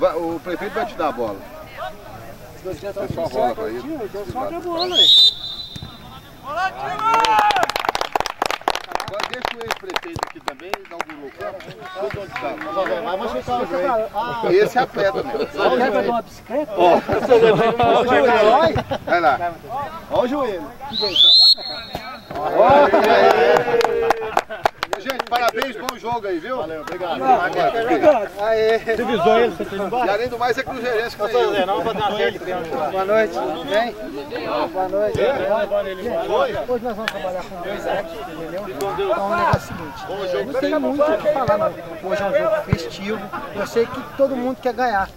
vai- o prefeito vai te dar a bola. Você só rola pra ele. Só a bola, Agora deixa o ex-prefeito aqui também, inaugurou o campo. Vai machucar o joelho. Esse é atleta mesmo. quer de uma bicicleta? Ó. o joelho. Vai lá. Olha o joelho. Gente, parabéns, bom jogo aí, viu? Valeu, obrigado. Aê. Você visou ele? Você tem E além do mais é cruzeirense que eu. Não, vou dar certo. Boa noite. Vem. Boa noite. Hoje nós vamos trabalhar com dois apps, entendeu? Então o negócio é o seguinte. Não tem muito o que falar, não. Hoje é um jogo festivo. Eu sei que todo mundo quer ganhar.